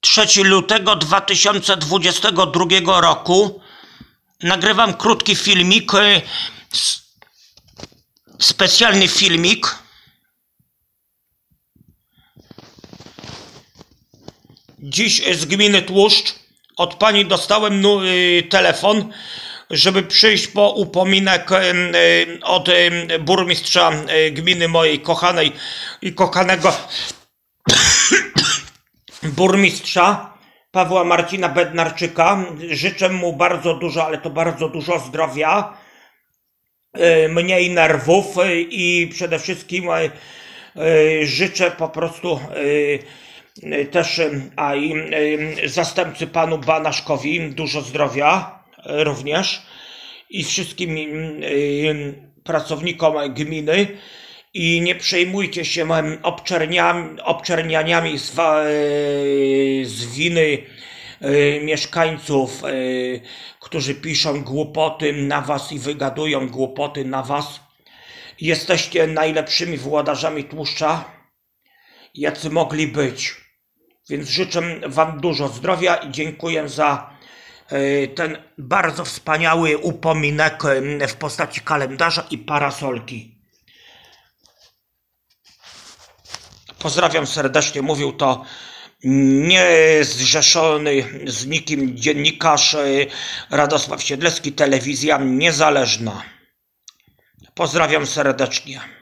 3 lutego 2022 roku. Nagrywam krótki filmik, e, specjalny filmik. Dziś z gminy Tłuszcz od pani dostałem y, telefon, żeby przyjść po upominek em, od burmistrza e, gminy mojej kochanej i kochanego burmistrza Pawła Marcina Bednarczyka. Życzę mu bardzo dużo, ale to bardzo dużo zdrowia, e, mniej nerwów e, i przede wszystkim e, życzę po prostu też, a i zastępcy panu Banaszkowi dużo zdrowia również i wszystkim pracownikom gminy i nie przejmujcie się obczerniami, obczernianiami z, e, z winy e, mieszkańców, e, którzy piszą głupoty na was i wygadują głupoty na was. Jesteście najlepszymi włodarzami tłuszcza, jacy mogli być. Więc życzę wam dużo zdrowia i dziękuję za ten bardzo wspaniały upominek w postaci kalendarza i parasolki. Pozdrawiam serdecznie, mówił to niezrzeszony z nikim dziennikarz y, Radosław Siedlecki, telewizja niezależna. Pozdrawiam serdecznie.